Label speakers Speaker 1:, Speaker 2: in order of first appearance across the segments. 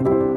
Speaker 1: you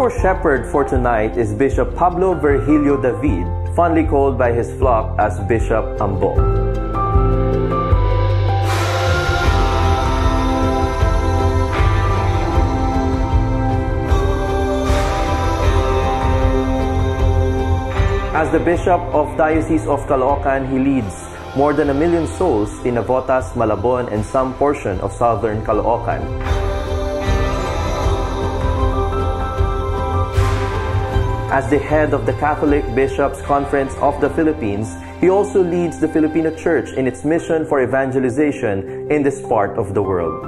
Speaker 1: Our shepherd for tonight is Bishop Pablo Virgilio David, fondly called by his flock as Bishop Ambo. As the Bishop of Diocese of Caloocan, he leads more than a million souls in Navotas, Malabon, and some portion of southern Caloocan. As the head of the Catholic Bishops' Conference of the Philippines, he also leads the Filipino Church in its mission for evangelization in this part of the world.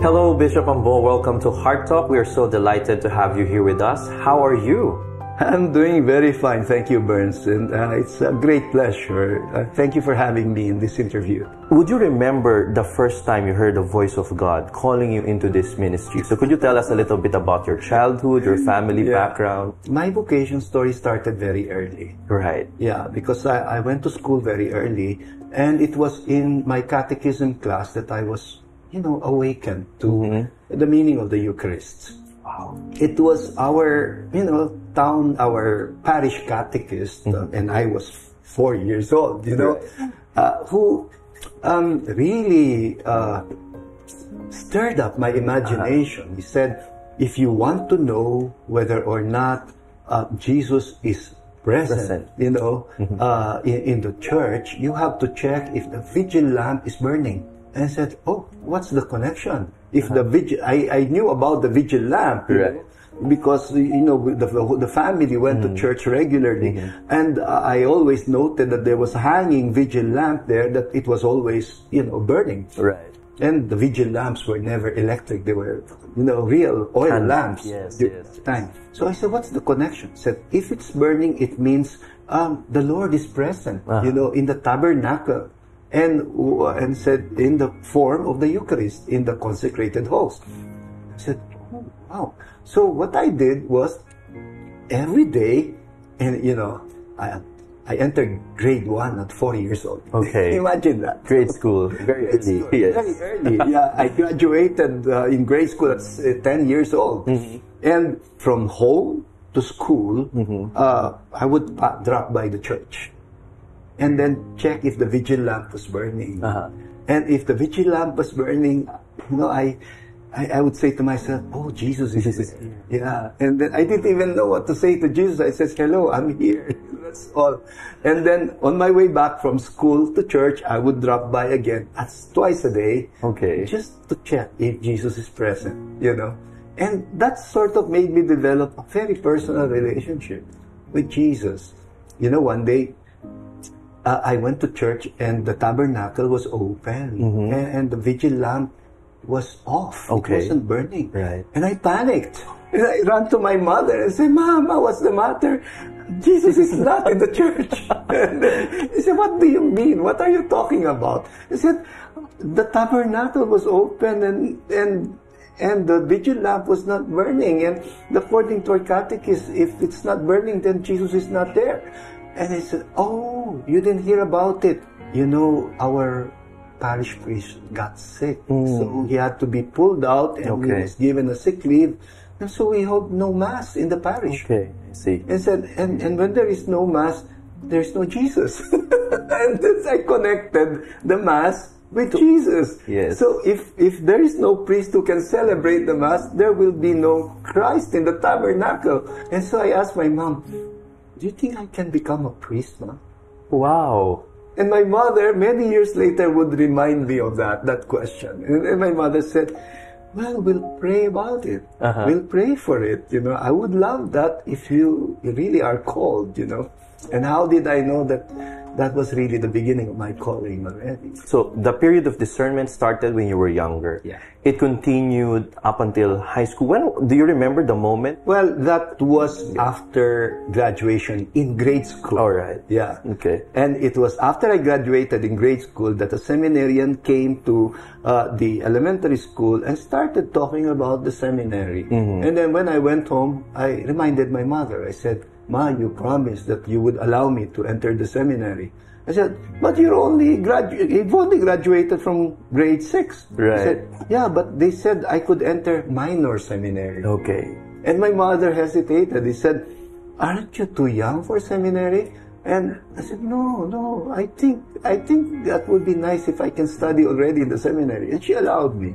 Speaker 1: Hello, Bishop Ambo. Welcome to Heart Talk. We are so delighted to have you here with us. How are you?
Speaker 2: I'm doing very fine, thank you, Bernz, and uh, it's a great pleasure. Uh, thank you for having me in this interview.
Speaker 1: Would you remember the first time you heard the voice of God calling you into this ministry? So, could you tell us a little bit about your childhood, your family
Speaker 2: Yeah.
Speaker 1: background?
Speaker 2: My vocation story started very early.
Speaker 1: Right.
Speaker 2: Yeah, because I, I went to school very early, and it was in my catechism class that I was, you know, awakened to the meaning of the Eucharist. It was our, you know, town, our parish catechist, uh, and I was four years old, you know, uh, who um, really uh, stirred up my imagination. He said, if you want to know whether or not uh, Jesus is present, you know, uh, in, in the church, you have to check if the vigil lamp is burning. And I said, oh, what's the connection? If the vigil, I, I knew about the vigil lamp, you
Speaker 1: Right.
Speaker 2: know, because you know the, the family went to church regularly. And i always noted that there was a hanging vigil lamp there that it was always you know burning.
Speaker 1: Right.
Speaker 2: and the vigil lamps were never electric. They were you know real oil
Speaker 1: Candle,
Speaker 2: lamps.
Speaker 1: Yes, yes,
Speaker 2: the time so i said what's the connection? Said if it's burning it means um, the lord is present
Speaker 1: Uh-huh.
Speaker 2: you know in the tabernacle and and said in the form of the eucharist in the consecrated host I said, oh, wow. So what I did was every day, and you know, I, I entered grade one at four years old.
Speaker 1: Okay.
Speaker 2: Imagine that.
Speaker 1: Grade school. Very early.
Speaker 2: good.
Speaker 1: Yes.
Speaker 2: Very early. yeah, I graduated uh, in grade school at uh, 10 years old.
Speaker 1: Mm-hmm.
Speaker 2: And from home to school,
Speaker 1: Mm-hmm.
Speaker 2: uh, I would drop by the church and then check if the vigil lamp was burning.
Speaker 1: Uh-huh.
Speaker 2: And if the vigil lamp was burning, you know, I, I, I would say to myself, "Oh, Jesus is,
Speaker 1: Jesus
Speaker 2: here." Yeah, and then I didn't even know what to say to Jesus. I said, "Hello, I'm here." That's all. And then on my way back from school to church, I would drop by again, that's twice a day,
Speaker 1: Okay.
Speaker 2: just to check if Jesus is present. You know, and that sort of made me develop a very personal relationship with Jesus. You know, one day uh, I went to church and the tabernacle was open and, and the vigil lamp was off.
Speaker 1: Mm-hmm. Okay.
Speaker 2: It wasn't burning.
Speaker 1: Right.
Speaker 2: And I panicked. And I ran to my mother and said, Mama, what's the matter? Jesus is not in the church. and he said, What do you mean? What are you talking about? He said, The tabernacle was open and and and the vigil lamp was not burning. And according to our catechism, if it's not burning, then Jesus is not there. And I said, Oh, you didn't hear about it. You know, our parish priest got sick. Hmm. So he had to be pulled out and he was given a sick leave. And so we hold no mass in the parish.
Speaker 1: Okay. I see.
Speaker 2: And said, and, and when there is no mass, there's no Jesus. and then I connected the mass with Jesus.
Speaker 1: Yes.
Speaker 2: So if, if there is no priest who can celebrate the mass, there will be no Christ in the tabernacle. And so I asked my mom, do you think I can become a priest, mom?
Speaker 1: Wow.
Speaker 2: And my mother, many years later, would remind me of that, that question. And, and my mother said, well, we'll pray about it.
Speaker 1: Uh-huh.
Speaker 2: We'll pray for it. You know, I would love that if you really are called, you know. And how did I know that that was really the beginning of my calling already?
Speaker 1: So the period of discernment started when you were younger.
Speaker 2: Yeah.
Speaker 1: It continued up until high school. When do you remember the moment?
Speaker 2: Well, that was after graduation in grade school.
Speaker 1: All right.
Speaker 2: Yeah.
Speaker 1: Okay.
Speaker 2: And it was after I graduated in grade school that a seminarian came to uh, the elementary school and started talking about the seminary. And then when I went home, I reminded my mother. I said, Ma, you promised that you would allow me to enter the seminary. I said, but you're only gradu- you've only graduated from grade six. I
Speaker 1: Right.
Speaker 2: said, yeah, but they said I could enter minor seminary.
Speaker 1: Okay.
Speaker 2: And my mother hesitated. He said, Aren't you too young for seminary? And I said, No, no, I think I think that would be nice if I can study already in the seminary. And she allowed me.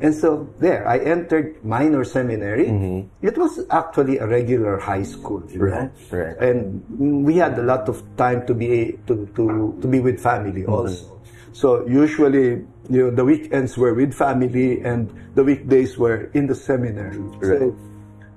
Speaker 2: And so there, I entered minor seminary. It was actually a regular high school, you know?
Speaker 1: Right, right.
Speaker 2: And we had a lot of time to be to to, to be with family also. So usually, you know, the weekends were with family and the weekdays were in the seminary. So,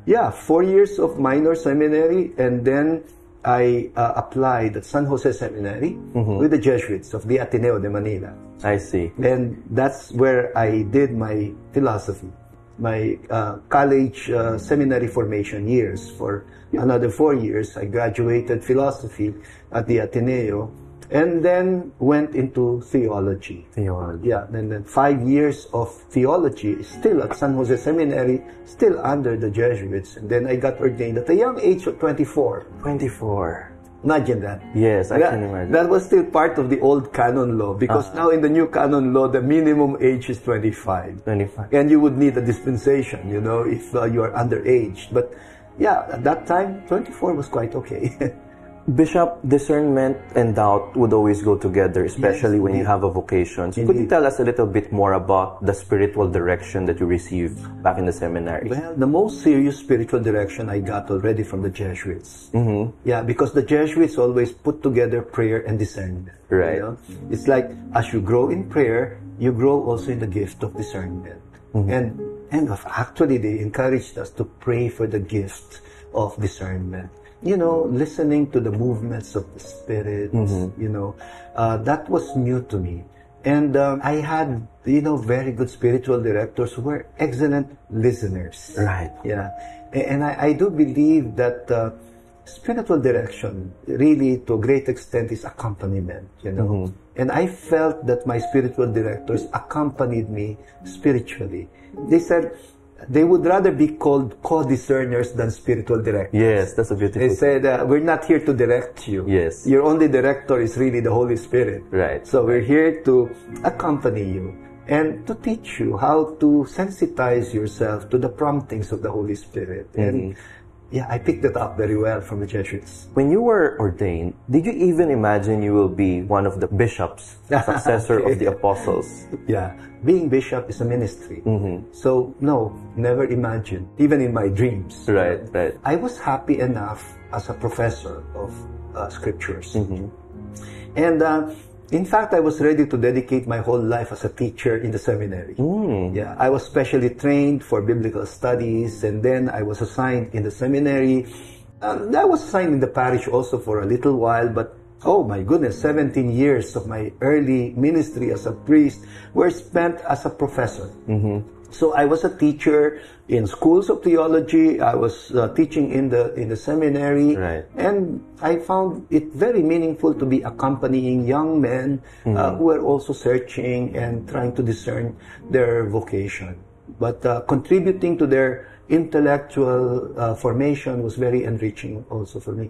Speaker 2: yeah, four years of minor seminary, and then I uh, applied at San Jose Seminary with the Jesuits of the Ateneo de Manila.
Speaker 1: I see.
Speaker 2: And that's where I did my philosophy, my uh, college uh, seminary formation years. For another four years, I graduated philosophy at the Ateneo and then went into theology.
Speaker 1: Theology.
Speaker 2: Yeah, and then five years of theology, still at San Jose Seminary, still under the Jesuits. And then I got ordained at a young age of 24.
Speaker 1: 24.
Speaker 2: Imagine that.
Speaker 1: Yes, I
Speaker 2: that,
Speaker 1: can imagine.
Speaker 2: That was still part of the old canon law because now in the new canon law, the minimum age is 25.
Speaker 1: 25.
Speaker 2: And you would need a dispensation, you know, if uh, you are underage. But yeah, at that time, 24 was quite okay.
Speaker 1: Bishop, discernment and doubt would always go together, especially when you have a vocation. So could you tell us a little bit more about the spiritual direction that you received back in the seminary?
Speaker 2: Well, the most serious spiritual direction I got already from the Jesuits. Mm-hmm. Yeah, because the Jesuits always put together prayer and discernment. you
Speaker 1: Right.
Speaker 2: know? It's like as you grow in prayer, you grow also in the gift of discernment. And and of- actually, they encouraged us to pray for the gift of discernment. You know, listening to the movements of the Spirit. You know, uh, that was new to me. And um, I had, you know, very good spiritual directors who were excellent listeners.
Speaker 1: Right.
Speaker 2: Yeah. And I, I do believe that uh, spiritual direction really to a great extent is accompaniment, you know. And I felt that my spiritual directors accompanied me spiritually. They said they would rather be called co-discerners than spiritual directors.
Speaker 1: Yes, that's a beautiful
Speaker 2: They said, uh, we're not here to direct you.
Speaker 1: Yes.
Speaker 2: Your only director is really the Holy Spirit.
Speaker 1: Right.
Speaker 2: So we're here to accompany you and to teach you how to sensitize yourself to the promptings of the Holy Spirit. And yeah, I picked it up very well from the Jesuits.
Speaker 1: When you were ordained, did you even imagine you will be one of the bishops, successor of the apostles?
Speaker 2: Yeah, being bishop is a ministry. So no, never imagined, even in my dreams.
Speaker 1: Right, right.
Speaker 2: I was happy enough as a professor of uh, scriptures. And uh, in fact, I was ready to dedicate my whole life as a teacher in the seminary. Yeah, I was specially trained for biblical studies, and then I was assigned in the seminary. Um, I was assigned in the parish also for a little while, but oh my goodness, 17 years of my early ministry as a priest were spent as a professor. So I was a teacher in schools of theology. I was uh, teaching in the in the seminary,
Speaker 1: Right.
Speaker 2: and I found it very meaningful to be accompanying young men uh, who are also searching and trying to discern their vocation. But uh, contributing to their intellectual uh, formation was very enriching also for me.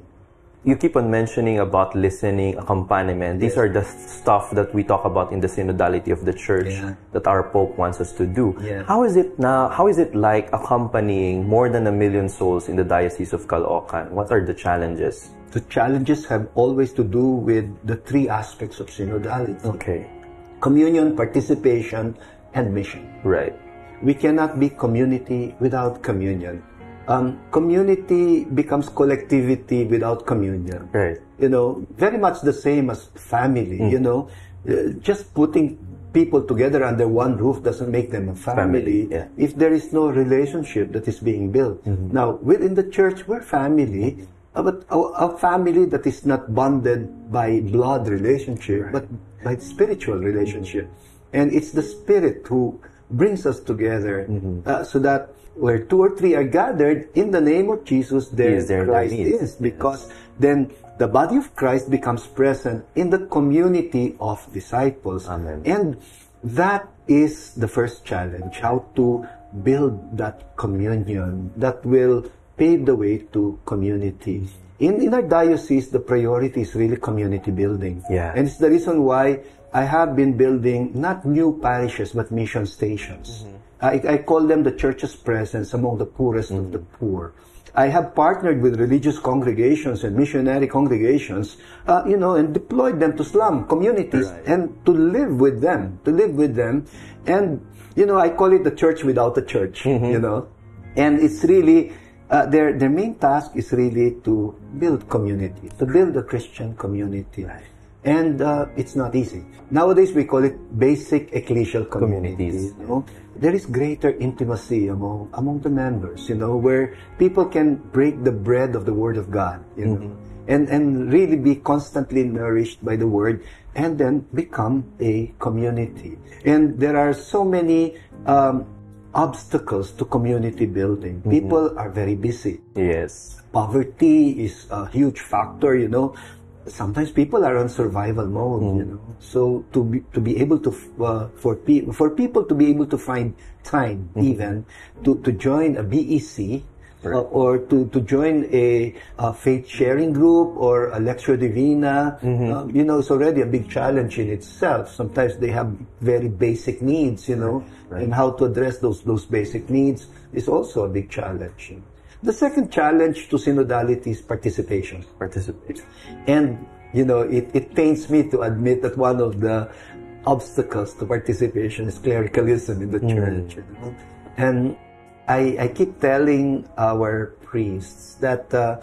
Speaker 1: You keep on mentioning about listening, accompaniment. These are the stuff that we talk about in the synodality of the church
Speaker 2: Yeah.
Speaker 1: that our Pope wants us to do.
Speaker 2: Yeah.
Speaker 1: How is it now? How is it like accompanying more than a million souls in the Diocese of Caloocan? What are the challenges?
Speaker 2: The challenges have always to do with the three aspects of synodality.
Speaker 1: Okay.
Speaker 2: Communion, participation, and mission.
Speaker 1: Right.
Speaker 2: we cannot be community without communion. Um, community becomes collectivity without communion.
Speaker 1: Right.
Speaker 2: You know, very much the same as family. You know, Uh, just putting people together under one roof doesn't make them a family,
Speaker 1: Family, yeah.
Speaker 2: if there is no relationship that is being built. Now, within the church, we're family, but a, a family that is not bonded by blood relationship, but by spiritual relationship. And it's the Spirit who brings us together uh, so that where two or three are gathered in the name of Jesus, there
Speaker 1: is there
Speaker 2: Christ is. Because then the body of Christ becomes present in the community of disciples.
Speaker 1: Amen.
Speaker 2: And that is the first challenge, how to build that communion that will pave the way to community. In, in our diocese, the priority is really community building.
Speaker 1: Yeah.
Speaker 2: And it's the reason why I have been building not new parishes, but mission stations. I, I call them the church's presence among the poorest of the poor. I have partnered with religious congregations and missionary congregations, uh, you know, and deployed them to slum communities
Speaker 1: Right.
Speaker 2: and to live with them, to live with them. And, you know, I call it the church without a church, you know. And it's really, uh, their, their main task is really to build community, to build a Christian community. And uh, it's not easy. Nowadays, we call it basic ecclesial communities.
Speaker 1: Communities.
Speaker 2: You know? There is greater intimacy among, among the members, you know, where people can break the bread of the Word of God, you know, and, and really be constantly nourished by the Word and then become a community. And there are so many um, obstacles to community building. People are very busy
Speaker 1: Yes.
Speaker 2: poverty is a huge factor, you know. Sometimes people are on survival mode, you know. So to be to be able to uh, for pe- for people to be able to find time even to to join a BEC uh, or to to join a, a faith sharing group or a lectio divina, uh, you know, it's already a big challenge in itself. Sometimes they have very basic needs, you know, and how to address those those basic needs is also a big challenge. The second challenge to synodality is participation.
Speaker 1: Participate.
Speaker 2: And, you know, it, it pains me to admit that one of the obstacles to participation is clericalism in the church. You know? And I, I keep telling our priests that uh,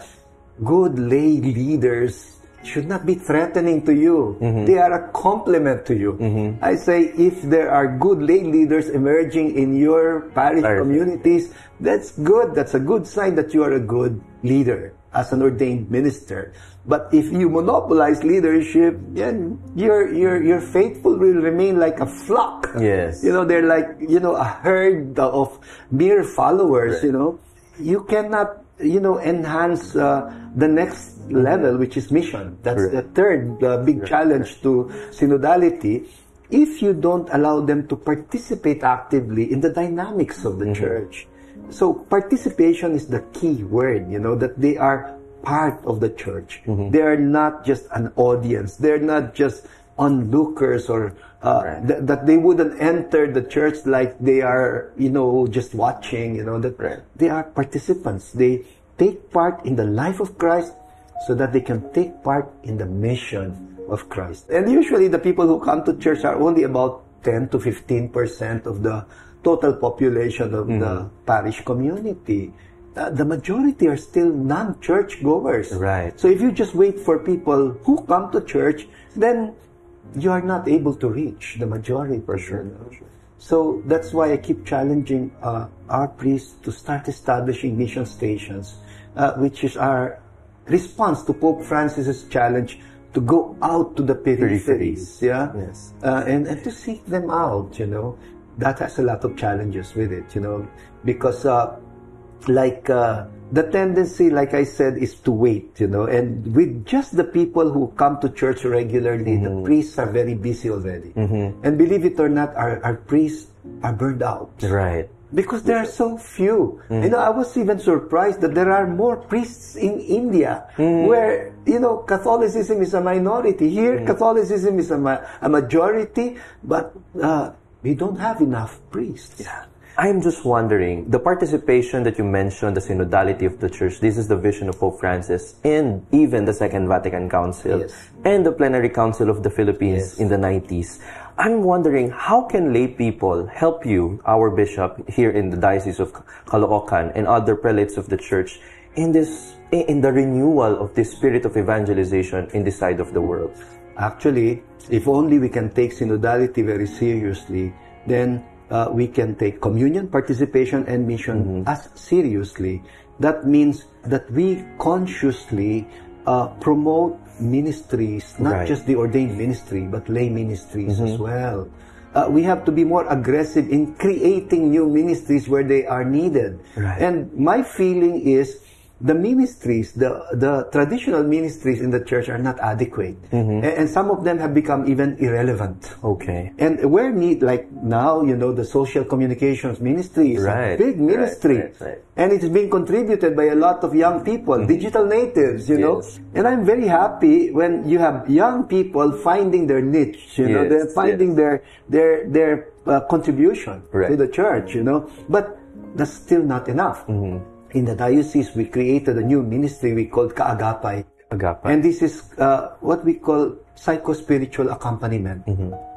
Speaker 2: good lay leaders should not be threatening to you. Mm-hmm. They are a compliment to you. Mm-hmm. I say if there are good lay leaders emerging in your
Speaker 1: parish
Speaker 2: communities, that's good. That's a good sign that you are a good leader as an ordained minister. But if you monopolize leadership, then your your your faithful will remain like a flock.
Speaker 1: Yes.
Speaker 2: You know, they're like, you know, a herd of mere followers, you know. You cannot, you know, enhance uh, the next level, which is mission. That's
Speaker 1: Right.
Speaker 2: the third uh, big challenge to synodality. If you don't allow them to participate actively in the dynamics of the church. So participation is the key word, you know, that they are part of the church. They are not just an audience. They're not just onlookers or uh,
Speaker 1: Right.
Speaker 2: th- that they wouldn't enter the church like they are, you know, just watching, you know, that
Speaker 1: Right.
Speaker 2: they are participants. They take part in the life of Christ so that they can take part in the mission of Christ. And usually the people who come to church are only about 10 to 15% of the total population of the parish community. Uh, the majority are still non-church goers.
Speaker 1: Right.
Speaker 2: So if you just wait for people who come to church, then you are not able to reach the majority. For sure. So that's why I keep challenging uh, our priests to start establishing mission stations, uh, which is our response to Pope Francis's challenge to go out to the peripheries,
Speaker 1: Peripheries.
Speaker 2: yeah,
Speaker 1: Yes.
Speaker 2: uh, and and to seek them out. You know, that has a lot of challenges with it. You know, because uh, like uh, the tendency, like I said, is to wait, you know, and with just the people who come to church regularly, the mm-hmm. priests are very busy already. Mm-hmm. And believe it or not, our, our priests are burned out.
Speaker 1: Right.
Speaker 2: Because there are so few. You mm. know, I was even surprised that there are more priests in India mm. where, you know, Catholicism is a minority. Here, mm. Catholicism is a, ma- a majority, but uh, we don't have enough priests.
Speaker 1: I'm just wondering, the participation that you mentioned, the synodality of the church, this is the vision of Pope Francis and even the Second Vatican Council
Speaker 2: Yes.
Speaker 1: and the Plenary Council of the Philippines
Speaker 2: Yes.
Speaker 1: in the 90s. I'm wondering, how can lay people help you, our bishop here in the Diocese of Caloocan and other prelates of the church in this, in the renewal of this spirit of evangelization in this side of the world?
Speaker 2: actually, if only we can take synodality very seriously, then uh, we can take communion, participation, and mission as seriously. That means that we consciously uh, promote ministries, not
Speaker 1: Right.
Speaker 2: just the ordained ministry, but lay ministries as well. Uh, we have to be more aggressive in creating new ministries where they are needed.
Speaker 1: Right.
Speaker 2: And my feeling is the ministries, the, the traditional ministries in the church are not adequate.
Speaker 1: Mm-hmm.
Speaker 2: A- And, some of them have become even irrelevant.
Speaker 1: Okay.
Speaker 2: And where need, like now, you know, the social communications ministry is
Speaker 1: Right,
Speaker 2: a big ministry.
Speaker 1: right, right.
Speaker 2: And it's being contributed by a lot of young people, digital natives, you know.
Speaker 1: Yes.
Speaker 2: And I'm very happy when you have young people finding their niche, you know, they're finding
Speaker 1: yes.
Speaker 2: their, their, their uh, contribution to the church, you know. But that's still not enough.
Speaker 1: Mm-hmm.
Speaker 2: In the diocese, we created a new ministry we called Kaagapay.
Speaker 1: Agape.
Speaker 2: And this is uh, what we call psycho-spiritual accompaniment.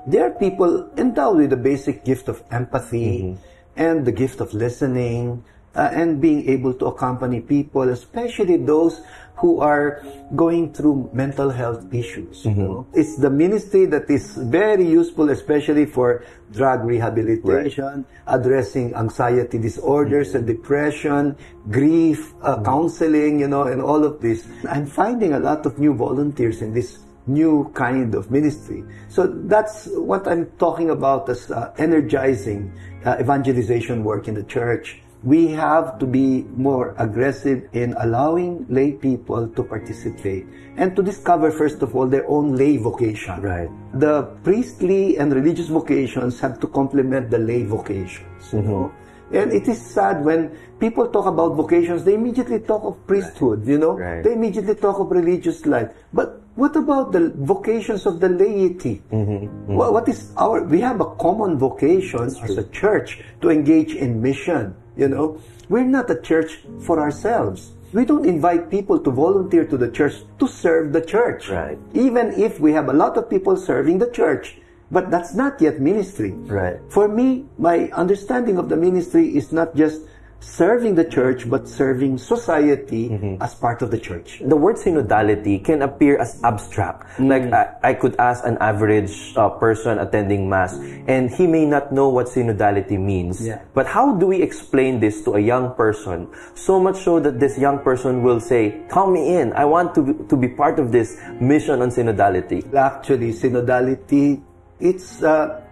Speaker 2: There are people endowed with the basic gift of empathy and the gift of listening uh, and being able to accompany people, especially those who are going through mental health issues. You know? It's the ministry that is very useful, especially for drug rehabilitation, addressing anxiety disorders and depression, grief, uh, counseling, you know, and all of this. I'm finding a lot of new volunteers in this new kind of ministry. So that's what I'm talking about as uh, energizing uh, evangelization work in the church. We have to be more aggressive in allowing lay people to participate and to discover, first of all, their own lay vocation.
Speaker 1: Right.
Speaker 2: The priestly and religious vocations have to complement the lay vocations, you mm-hmm. know. And it is sad when people talk about vocations, they immediately talk of priesthood, you know.
Speaker 1: Right.
Speaker 2: They immediately talk of religious life. But what about the vocations of the laity? Mm-hmm. Mm-hmm. Wha- what is our, we have a common vocation as a church to engage in mission, you know. We're not a church for ourselves. We don't invite people to volunteer to the church to serve the church.
Speaker 1: Right.
Speaker 2: Even if we have a lot of people serving the church, but that's not yet ministry.
Speaker 1: Right.
Speaker 2: For me, my understanding of the ministry is not just serving the church, but serving society
Speaker 1: Mm-hmm.
Speaker 2: as part of the church.
Speaker 1: the word synodality can appear as abstract.
Speaker 2: Mm.
Speaker 1: Like I, I could ask an average uh, person attending mass, and he may not know what synodality means.
Speaker 2: Yeah.
Speaker 1: But how do we explain this to a young person? So much so that this young person will say, "Count me in. I want to be, to be part of this mission on synodality."
Speaker 2: Actually, synodality, its uh,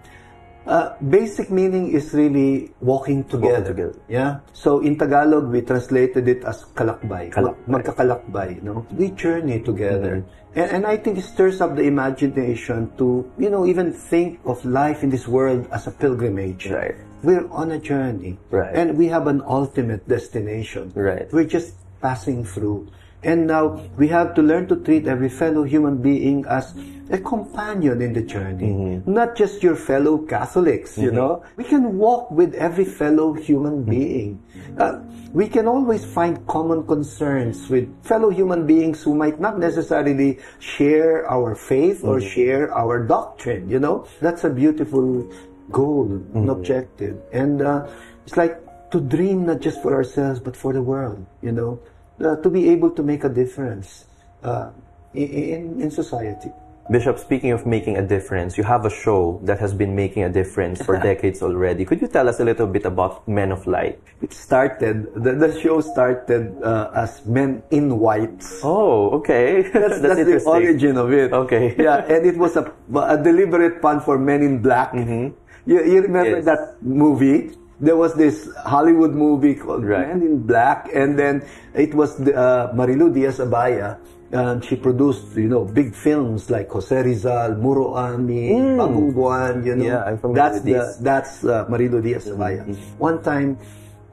Speaker 2: uh, basic meaning is really walking together.
Speaker 1: together.
Speaker 2: Yeah. So in Tagalog, we translated it as kalakbay.
Speaker 1: Kalakbay.
Speaker 2: Mag- Magkakalakbay, no? We journey together.
Speaker 1: Mm-hmm.
Speaker 2: And, and I think it stirs up the imagination to, you know, even think of life in this world as a pilgrimage.
Speaker 1: Right.
Speaker 2: We're on a journey.
Speaker 1: Right.
Speaker 2: And we have an ultimate destination.
Speaker 1: Right.
Speaker 2: We're just passing through. And now we have to learn to treat every fellow human being as a companion in the journey,
Speaker 1: Mm-hmm.
Speaker 2: not just your fellow Catholics, you know. We can walk with every fellow
Speaker 1: Mm-hmm.
Speaker 2: human being. Uh, we can always find common concerns with fellow human beings who might not necessarily share our faith or
Speaker 1: Mm-hmm.
Speaker 2: share our doctrine, you know. That's a beautiful goal, an
Speaker 1: Mm-hmm.
Speaker 2: objective. And uh, it's like to dream not just for ourselves, but for the world, you know uh, to be able to make a difference uh, in, in society.
Speaker 1: Bishop, speaking of making a difference, you have a show that has been making a difference for decades already. Could you tell us a little bit about Men of Light?
Speaker 2: It started, the, the show started uh, as Men in White.
Speaker 1: Oh, okay.
Speaker 2: That's, that's, the
Speaker 1: interesting.
Speaker 2: origin of it.
Speaker 1: Okay.
Speaker 2: yeah, and it was a, a deliberate pun for Men in Black. You, you remember
Speaker 1: Yes.
Speaker 2: that movie? There was this Hollywood movie called
Speaker 1: Right.
Speaker 2: Men in Black, and then it was the, uh, Marilou Diaz Abaya. And she produced, you know, big films like Jose Rizal, Muro Ami, Bagong Buwan, you know.
Speaker 1: Mm. Yeah, I'm familiar
Speaker 2: that's
Speaker 1: with
Speaker 2: the,
Speaker 1: these.
Speaker 2: that's uh, Marilou Diaz Abaya. One time,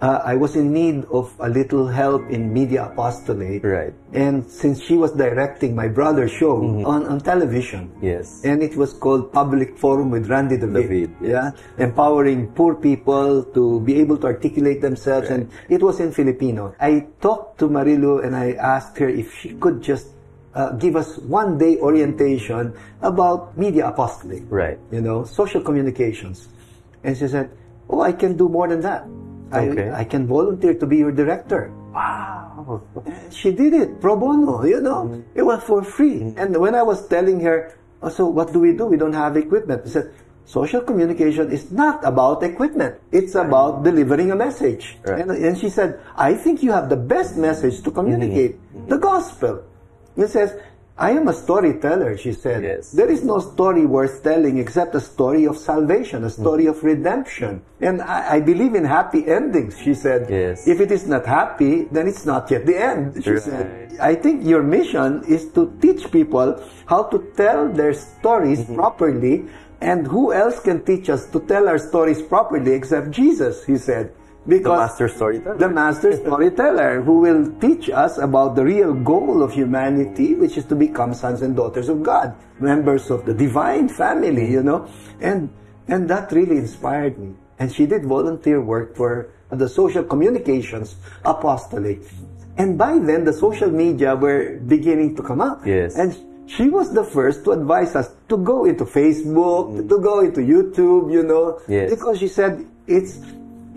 Speaker 2: uh, I was in need of a little help in media apostolate.
Speaker 1: Right.
Speaker 2: And since she was directing my brother's show
Speaker 1: Mm-hmm.
Speaker 2: on, on television,
Speaker 1: Yes.
Speaker 2: and it was called Public Forum with Randy David.
Speaker 1: David,
Speaker 2: Yeah, empowering poor people to be able to articulate themselves, and it was in Filipino. I talked to Marilou and I asked her if she could just uh, give us one day orientation about media apostolate.
Speaker 1: Right.
Speaker 2: You know, social communications. And she said, "Oh, I can do more than that.
Speaker 1: Okay.
Speaker 2: I, I can volunteer to be your director."
Speaker 1: Wow.
Speaker 2: She did it pro bono, you know. It was for free. And when I was telling her, "Oh, so what do we do? We don't have equipment. She said, social communication is not about equipment. It's about delivering a message.
Speaker 1: Right.
Speaker 2: And, and she said, I think you have the best message to communicate
Speaker 1: Mm-hmm.
Speaker 2: the gospel. It says, I am a storyteller, she said.
Speaker 1: Yes.
Speaker 2: There is no story worth telling except a story of salvation, a story of redemption. And I, I believe in happy endings, she said.
Speaker 1: Yes.
Speaker 2: If it is not happy, then it's not yet the end, she
Speaker 1: Right.
Speaker 2: said. I think your mission is to teach people how to tell their stories
Speaker 1: Mm-hmm.
Speaker 2: properly. And who else can teach us to tell our stories properly except Jesus, he said.
Speaker 1: The master storyteller.
Speaker 2: the master storyteller who will teach us about the real goal of humanity, which is to become sons and daughters of God, members of the divine family, you know. And and that really inspired me. And she did volunteer work for the social communications apostolate. And by then the social media were beginning to come up.
Speaker 1: Yes.
Speaker 2: And she was the first to advise us to go into Facebook, to go into YouTube, you know.
Speaker 1: Yes.
Speaker 2: Because she said it's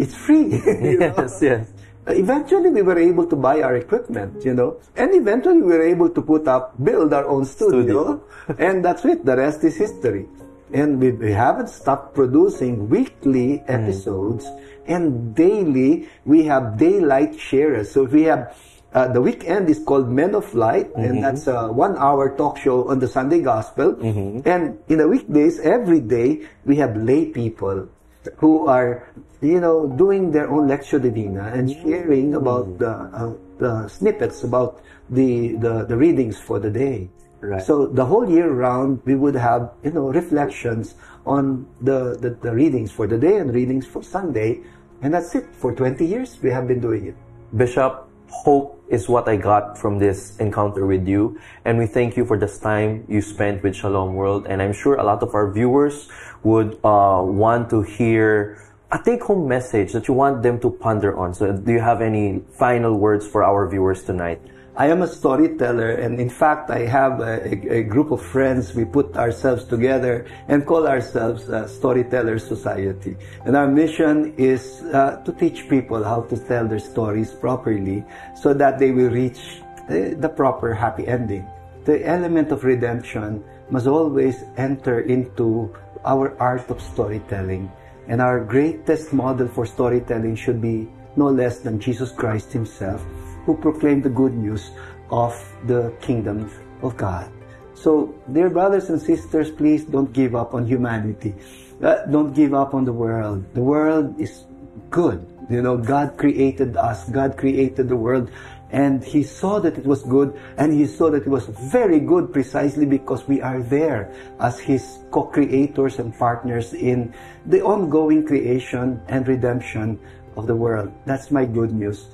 Speaker 2: it's free.
Speaker 1: yes, yes.
Speaker 2: Uh, eventually, we were able to buy our equipment, you know, and eventually we were able to put up, build our own studio, and that's it. The rest is history. And we, we haven't stopped producing weekly mm. episodes, and daily we have daylight sharers. So we have uh, the weekend is called Men of Light, and mm-hmm. that's a one-hour talk show on the Sunday Gospel. Mm-hmm. And in the weekdays, every day we have lay people who are, you know, doing their own lectio divina and sharing about the, uh, the snippets about the, the, the readings for the day.
Speaker 1: Right.
Speaker 2: So the whole year round, we would have, you know, reflections on the, the, the readings for the day and readings for Sunday. And that's it. For 20 years, we have been doing it.
Speaker 1: Bishop, hope is what I got from this encounter with you. And we thank you for this time you spent with Shalom World. And I'm sure a lot of our viewers would uh, want to hear a take home message that you want them to ponder on. So, do you have any final words for our viewers tonight?
Speaker 2: I am a storyteller, and in fact, I have a, a, group of friends. We put ourselves together and call ourselves a Storyteller Society. And our mission is uh, to teach people how to tell their stories properly so that they will reach uh, the proper happy ending. The element of redemption must always enter into our art of storytelling. And our greatest model for storytelling should be no less than Jesus Christ Himself, who proclaim the good news of the kingdom of God. So, dear brothers and sisters, please don't give up on humanity. Uh, don't give up on the world. The world is good. You know, God created us. God created the world. And He saw that it was good, and He saw that it was very good precisely because we are there as His co-creators and partners in the ongoing creation and redemption of the world. That's my good news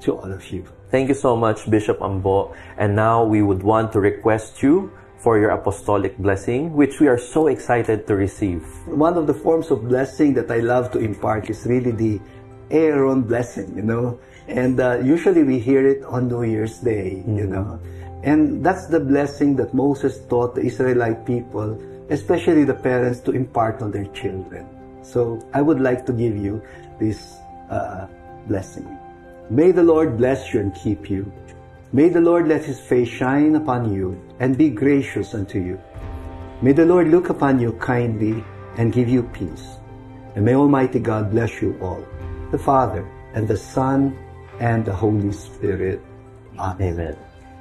Speaker 2: to all of you.
Speaker 1: Thank you so much, Bishop Ambo. And now we would want to request you for your apostolic blessing, which we are so excited to receive.
Speaker 2: One of the forms of blessing that I love to impart is really the Aaron blessing, you know. And uh, usually we hear it on New Year's Day, you know. And that's the blessing that Moses taught the Israelite people, especially the parents, to impart on their children. So I would like to give you this uh, blessing. May the Lord bless you and keep you. May the Lord let his face shine upon you and be gracious unto you. May the Lord look upon you kindly and give you peace. And may Almighty God bless you all, the Father and the Son and the Holy Spirit. Amen.
Speaker 1: Amen.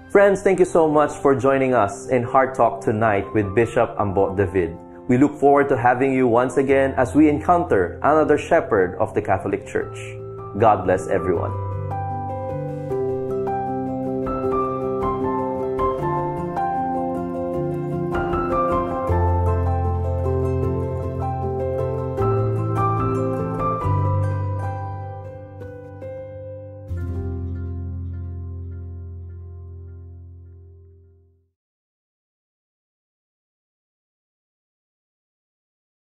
Speaker 1: Friends, thank you so much for joining us in Heart Talk tonight with Bishop Ambo David. We look forward to having you once again as we encounter another shepherd of the Catholic Church. God bless everyone.